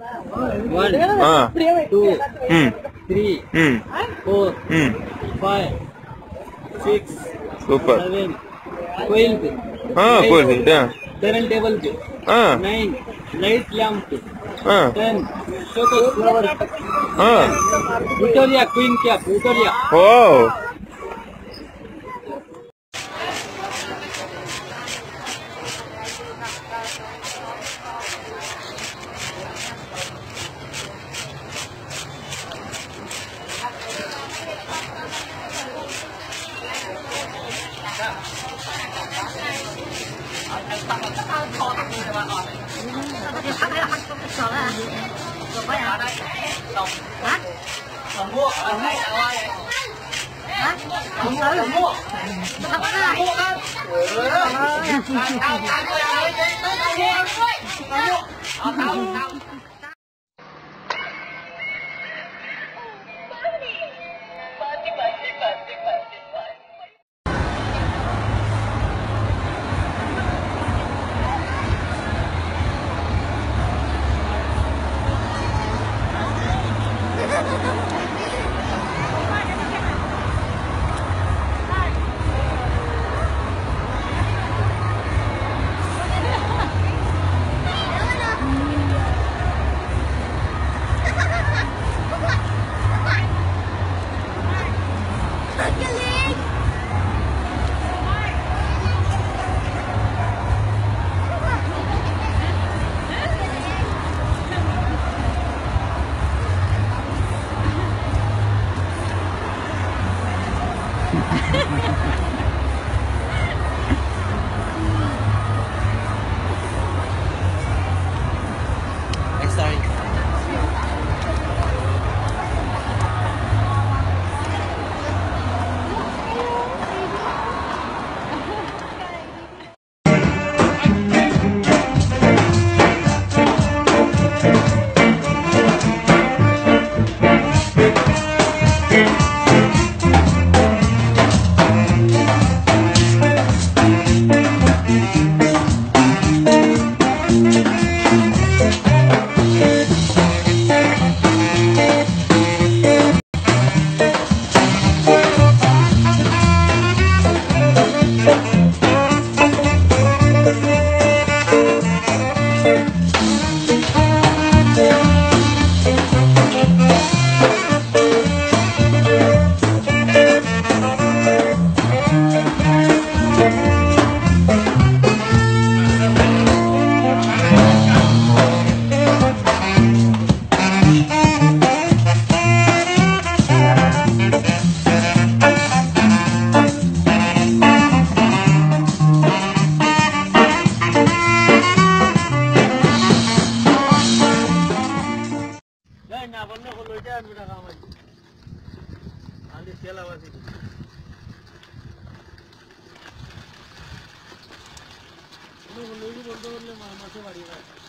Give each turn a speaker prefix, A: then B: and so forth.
A: One,
B: uh,
A: two,
B: mm,
A: three,
B: mm,
A: four,
B: mm,
A: five, six,
B: Super.
A: seven, twelve, ah, twelve,
B: yeah.
A: seven table two,
B: ah.
A: nine, light lamp two,
B: ah.
A: ten, chocolate flower,
B: ah.
A: Victoria Queen cap, Victoria.
B: Wow. mua ở đây là ngoài Hả? Không mua. Mua. Mua. Mua. Mua. Mua. Mua. Mua. Mua. Mua. Mua. Mua. Mua. Mua
A: আবার
C: না হলো,
A: এটা আমি টাকা আমার
C: আমি তেল আবার বলতে পারলে মাসে বাড়িয়ে রাখা